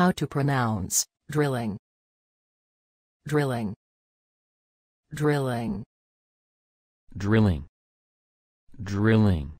How to pronounce drilling. Drilling. Drilling. drilling, drilling.